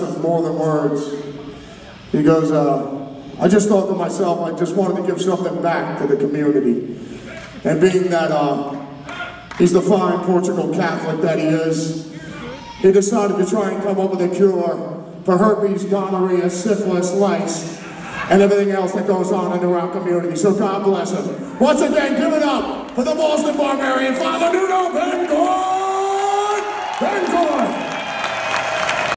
more than words. He goes, uh, I just thought to myself, I just wanted to give something back to the community. And being that uh, he's the fine Portugal Catholic that he is, he decided to try and come up with a cure for herpes, gonorrhea, syphilis, lice, and everything else that goes on in our community. So God bless him. Once again, give it up for the Boston Barbarian, Father